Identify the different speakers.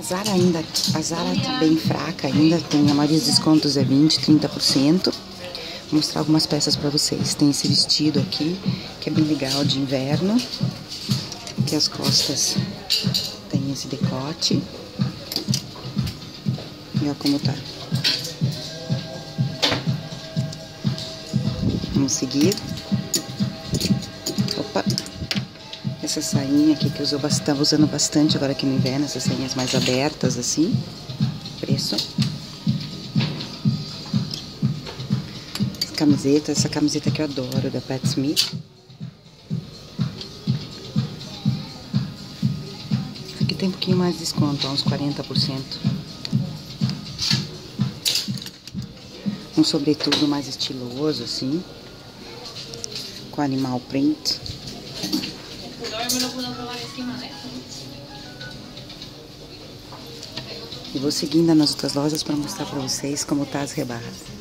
Speaker 1: A Zara ainda, a Zara tá bem fraca ainda, tem a maioria dos descontos é 20, 30%. Vou mostrar algumas peças pra vocês. Tem esse vestido aqui, que é bem legal de inverno. Aqui as costas tem esse decote. E olha como tá. Vamos seguir. Essa sainha aqui que eu estava usando bastante agora aqui no inverno, essas sainhas mais abertas assim. Preço. Camiseta, essa camiseta que eu adoro, da Pat Smith. Aqui tem um pouquinho mais de desconto, uns 40%. Um sobretudo mais estiloso, assim. Com animal print. E vou seguindo nas outras lojas para mostrar para vocês como tá as rebarras.